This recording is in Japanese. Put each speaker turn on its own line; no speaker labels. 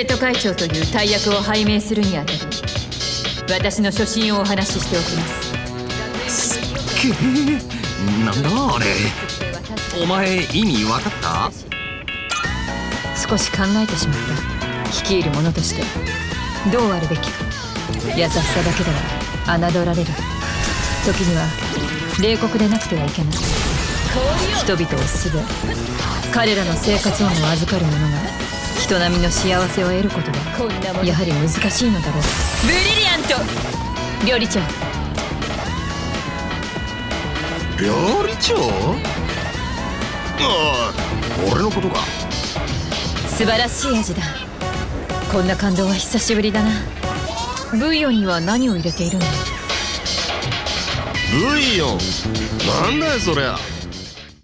生徒会長という大役を拝命するにあたり私の初心をお話ししておきます。
すっげえなんだあれ。お前意味分かった？
少し考えてしまった。率いる者としてどうあるべきか。優しさだけでは侮られる。時には冷酷でなくてはいけない。人々をすべ。彼らの生活音を預かる者が。人並みの幸せを得ることがやはり難しいのだろう。ブリリアント料理長。
料理長？ああ俺のことか。
素晴らしい味だ。こんな感動は久しぶりだな。ブイヨンには何を入れているんだ
ブイヨンなんだよそりゃ